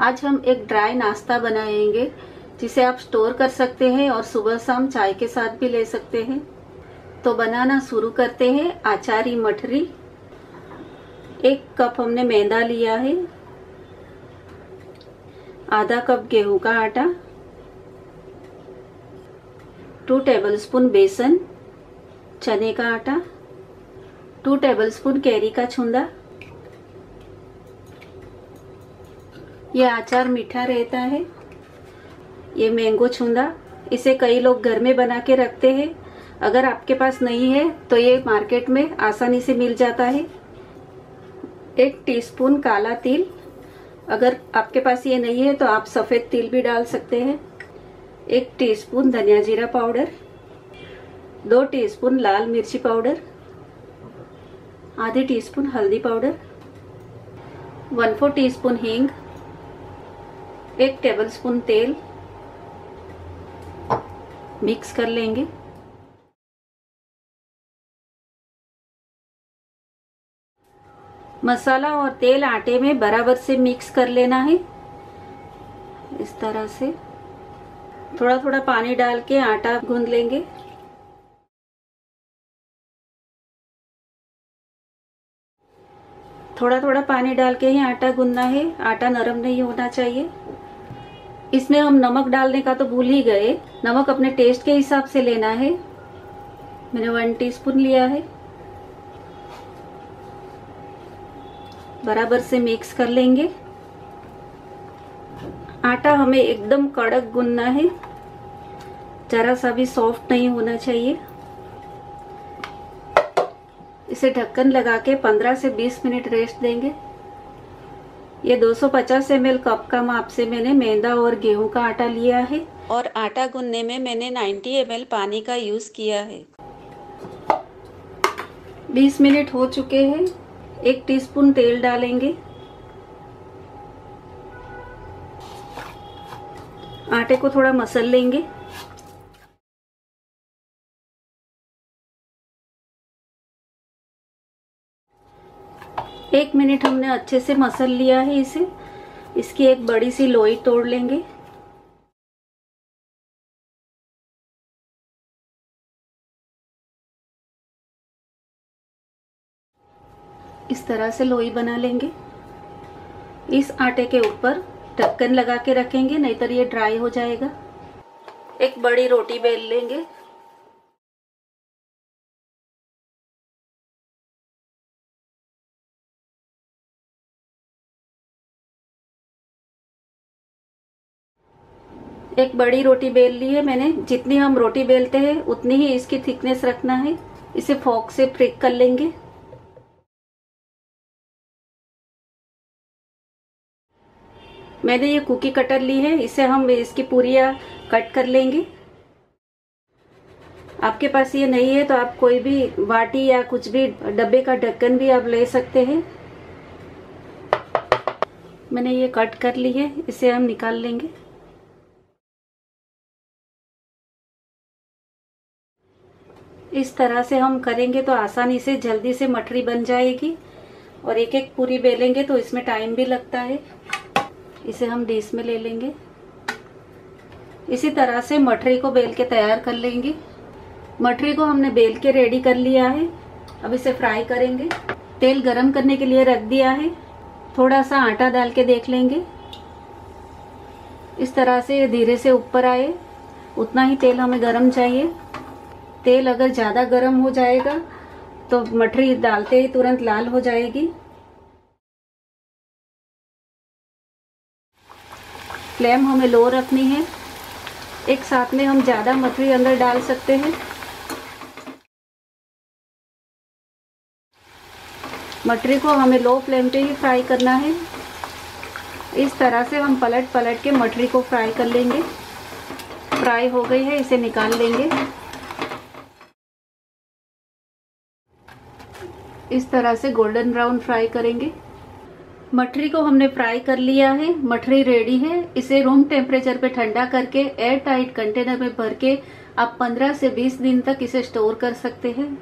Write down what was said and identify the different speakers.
Speaker 1: आज हम एक ड्राई नाश्ता बनाएँगे, जिसे आप स्टोर कर सकते हैं और सुबह शाम चाय के साथ भी ले सकते हैं। तो बनाना शुरू करते हैं आचारी मठरी। एक कप हमने मैदा लिया है। आधा कप गेहूँ का आटा। टू टेबलस्पून बेसन, चने का आटा। टू टेबलस्पून कैरी का छुंदा। ये आचार मीठा रहता है, ये मैंगो छूंदा, इसे कई लोग घर में बना के रखते हैं। अगर आपके पास नहीं है तो ये मार्केट में आसानी से मिल जाता है। एक टीस्पून काला तिल। अगर आपके पास ये नहीं है तो आप सफ़ेद तिल भी डाल सकते हैं। एक टीस्पून धनिया जीरा पाउडर। दो टीस्पून लाल मिर्ची पाउडर। आधे टीस्पून हल्दी पाउडर। वन फोर टीस्पून हींग। एक टेबलस्पून तेल मिक्स कर लेंगे। मसाला और तेल आटे में बराबर से मिक्स कर लेना है। इस तरह से थोड़ा थोड़ा पानी डाल के आटा गूंद लेंगे। थोड़ा थोड़ा पानी डाल के ही आटा गूंदना है। आटा नरम नहीं होना चाहिए। इसमें हम नमक डालने का तो भूल ही गए। नमक अपने टेस्ट के हिसाब से लेना है। मैंने वन टीस्पून लिया है। बराबर से मिक्स कर लेंगे। आटा हमें एकदम कड़क गुनना है। जरा सा भी सॉफ्ट नहीं होना चाहिए। इसे ढक्कन लगा के 15 से 20 मिनट रेस्ट देंगे। ये 250 ml कप का माप से मैंने मैदा और गेहूँ का आटा लिया है। और आटा गुनने में मैंने 90 ml पानी का यूज़ किया है। 20 मिनट हो चुके हैं। एक टीस्पून तेल डालेंगे। आटे को थोड़ा मसल लेंगे। एक मिनट हमने अच्छे से मसल लिया है इसे। इसकी एक बड़ी सी लोई तोड़ लेंगे। इस तरह से लोई बना लेंगे। इस आटे के ऊपर ढक्कन लगा के रखेंगे, नहीं तो ये ड्राई हो जाएगा। एक बड़ी रोटी बेल लेंगे। एक बड़ी रोटी बेल ली है मैंने। जितनी हम रोटी बेलते हैं, उतनी ही इसकी थिकनेस रखना है। इसे फोक से फ्रिक कर लेंगे। मैंने ये कुकी कटर ली है। इसे हम इसकी पूरिया कट कर लेंगे। आपके पास ये नहीं है तो आप कोई भी वाटी या कुछ भी, डब्बे का ढक्कन भी आप ले सकते हैं। मैंने ये कट कर ली है। इसे हम निकाल लेंगे। इस तरह से हम करेंगे तो आसानी से, जल्दी से मठरी बन जाएगी। और एक एक पूरी बेलेंगे तो इसमें टाइम भी लगता है। इसे हम डिश में ले लेंगे। इसी तरह से मठरी को बेल के तैयार कर लेंगे। मठरी को हमने बेल के रेडी कर लिया है। अब इसे फ्राई करेंगे। तेल गरम करने के लिए रख दिया है। थोड़ा सा आटा डाल के देख लेंगे। इस तरह से ये धीरे से ऊपर आए। उतना ही तेल हमें गरम चाहिए। तेल अगर ज़्यादा गर्म हो जाएगा तो मठरी डालते ही तुरंत लाल हो जाएगी। फ्लेम हमें लो रखनी है। एक साथ में हम ज़्यादा मठरी अंदर डाल सकते हैं। मटरी को हमें लो फ्लेम पे ही फ्राई करना है। इस तरह से हम पलट पलट के मटरी को फ्राई कर लेंगे। फ्राई हो गई है, इसे निकाल लेंगे। इस तरह से गोल्डन ब्राउन फ्राई करेंगे। मठरी को हमने फ्राई कर लिया है, मठरी रेडी है। इसे रूम टेम्परेचर पे ठंडा करके एयर टाइट कंटेनर में भर के आप 15 से 20 दिन तक इसे स्टोर कर सकते हैं।